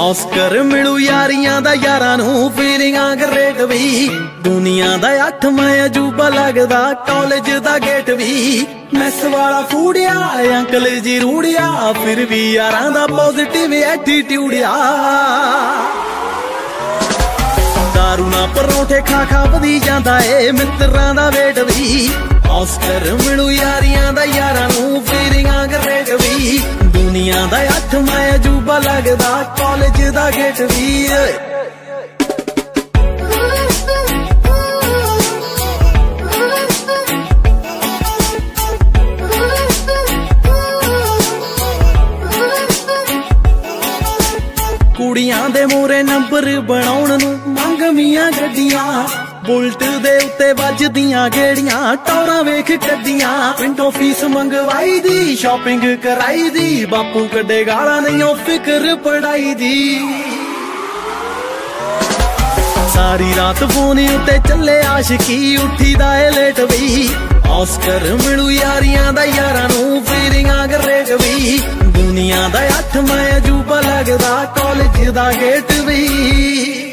Oscar ਮਿਲੂ ਯਾਰੀਆਂ ਦਾ ਯਾਰਾਂ ਨੂੰ ਫੀਲਿੰਗਾਂ ਗਰੇਟ ਵੀ। ਦੁਨੀਆ ਦਾ ਅੱਠਵਾਂ ਅਜੂਬਾ ਲੱਗਦਾ ਕਾਲਜ ਦਾ ਗੇਟ ਵੀ। ਮੈਸ ਵਾਲਾ ਫੂੜਿਆ ਅੰਕਲ ਜੀ ਰੂੜਿਆ, ਫਿਰ ਵੀ ਯਾਰਾਂ ਦਾ ਪੋਜ਼ਿਟਿਵ ਐਟੀਟਿਊਡ ਆ। ਦਾਰੂ ਨਾ ਪਰੋਠੇ ਖਾ ਖਾ ਵਧੀ ਜਾਂਦਾ ਏ, ਮਿੱਤਰਾਂ ਦਾ ਵੇਟ ਵੀ। ਆਸਕਰ ਮਿਲੂ ਯਾਰੀਆਂ ਦਾ ਯਾਰਾਂ ਨੂੰ ਫੀਲਿੰਗਾਂ ਦਾ ਅਜੂਬਾ ਲੱਗਦਾ ਕਾਲਜ ਦਾ ਗੇਟ ਵੀ ਕੁੜੀਆਂ ਦੇ ਮੂਰੇ ਨੰਬਰ ਬਣਾਉਣ ਨੂੰ ਮੰਗਵੀਆਂ ਗੱਡੀਆਂ। ਬੁਲਟ ਦੇ ਉੱਤੇ ਵੱਜਦੀਆਂ ਗੇੜੀਆਂ, ਟੌਰਾਂ ਵੇਖ ਕੱਡੀਆਂ ਪਿੰਡੋਂ ਫੀਸ ਮੰਗਵਾਈ ਦੀ ਸ਼ਾਪਿੰਗ ਕਰਾਈ ਦੀ, ਬਾਪੂ ਕੱਢੇ ਗਾਲਾਂ ਨਹੀਂ ਉਹ ਫਿਕਰ ਪੜਾਈ ਦੀ। ਸਾਰੀ ਰਾਤ ਫੋਨ ਉੱਤੇ ਚੱਲੇ ਆਸ਼ਕੀ, ਉੱਠੀਦਾ ਏ ਲੇਟ ਵੀ। ਆਸਕਰ ਮਿਲੂ ਯਾਰੀਆਂ ਦਾ ਯਾਰਾਂ ਨੂੰ ਫੀਲਿੰਗਾਂ ਗਰੇਟ ਵੀ। ਦੁਨੀਆ ਦਾ ਅੱਠਵਾਂ ਅਜੂਬਾ ਲੱਗਦਾ ਕਾਲਜ ਦਾ ਗੇਟ ਵੀ।